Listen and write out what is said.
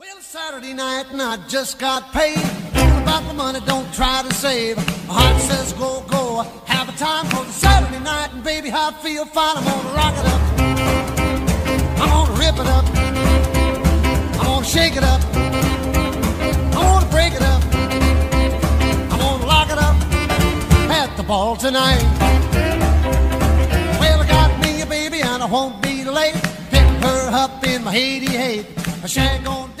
Well, Saturday night and I just got paid. All about the money, don't try to save. My heart says go, go, have a time for the Saturday night and baby, I feel fine. I'm gonna rock it up. I'm gonna rip it up. I'm gonna shake it up. I'm gonna break it up. I'm gonna lock it up at the ball tonight. Well, I got me a baby and I won't be late. Pick her up in my 88. I shag on.